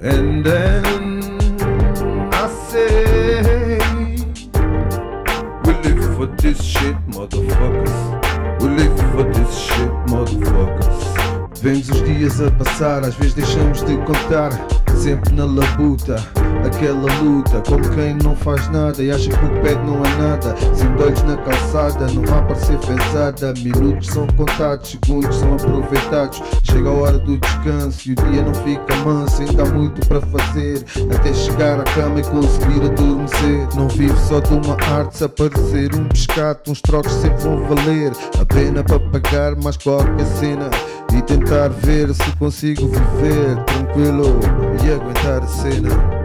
And then I say, we live for this shit, motherfuckers. We live for this shit, motherfuckers. Vemos os dias a passar, às vezes deixamos de contar, sempre na labuta aquela luta. Como quem não faz nada e acha que o pede não é nada. Sem na calçada, não vai parecer pesada. Minutos são contados, segundos são aproveitados. Chega a hora do descanso e o dia não fica manso. Ainda há muito para fazer, até chegar à cama e conseguir adormecer. Não vive só de uma arte, se aparecer um pescado, uns trocos sempre vão valer. A pena para pagar mais qualquer cena e tentar ver se consigo viver tranquilo e aguentar a cena.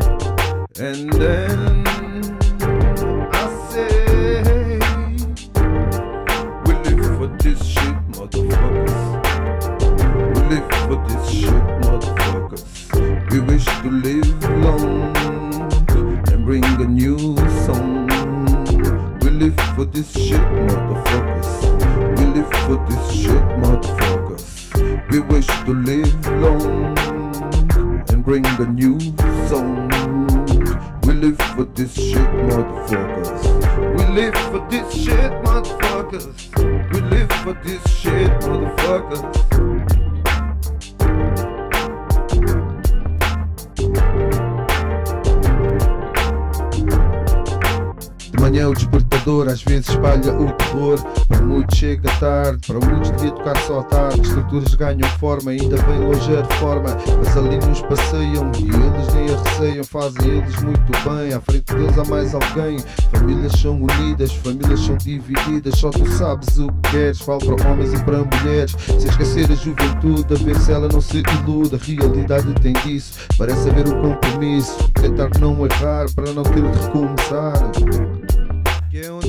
And then I say, we live for this shit, motherfuckers. We live for this shit, motherfuckers. We wish to live long and bring a new song. We live for this shit, motherfuckers. We live for this shit, motherfuckers. We wish to live long and bring a new song. We live for this shit, motherfuckers. We live for this shit, motherfuckers. We live for this shit, motherfuckers. De manhã o despertador às vezes espalha o terror. Para muitos chega tarde, para muitos devia tocar só tarde. Estruturas ganham forma, ainda bem longe a reforma. Mas ali nos passeiam e eles nem a receiam Fazem eles muito bem, à frente deles há mais alguém. Famílias são unidas, famílias são divididas. Só tu sabes o que queres, falo para homens e para mulheres. Sem esquecer a juventude, a ver se ela não se ilude A realidade tem disso, parece haver um compromisso. Tentar não errar para não ter de recomeçar We live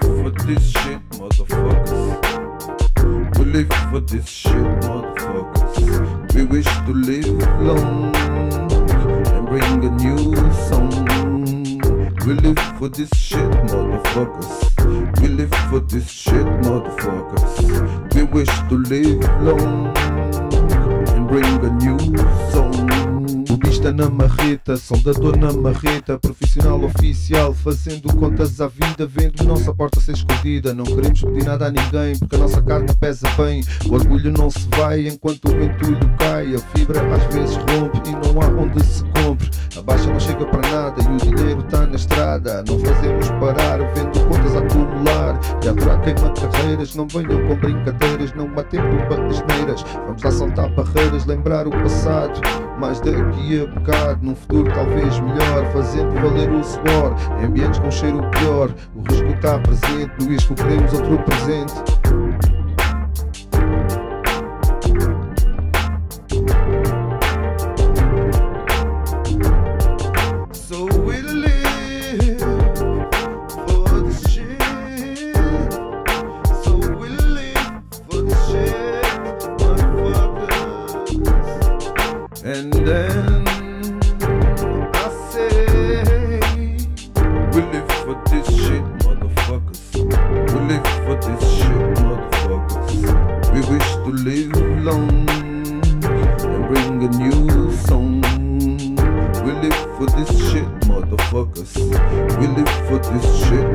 for this shit, motherfuckers. We live for this shit, motherfuckers. We wish to live long and bring a new song. We live for this shit, motherfuckers. We live for this shit, motherfuckers. We wish to live long and bring a new song. Lobista na marreta, soldador na marreta, profissional oficial, fazendo contas à vida, vendo nossa porta ser escondida. Não queremos pedir nada a ninguém, porque a nossa carta pesa bem. O orgulho não se vai enquanto o entulho cai. A fibra às vezes rompe e não há onde se compre. A baixa não chega para nada e o dinheiro tá na estrada. Não fazemos parar, vendo contas acumular. E aturar queima carreiras, não venham com brincadeiras, não há tempo para asneiras. Vamos lá saltar barreiras, lembrar o passado. Mas daqui a bocado, num futuro talvez melhor, fazendo valer o suor. Em ambientes com cheiro pior, o risco está presente, no risco queremos outro presente. And then I say, we live for this shit, motherfuckers. We live for this shit, motherfuckers. We wish to live long and bring a new song. We live for this shit, motherfuckers. We live for this shit,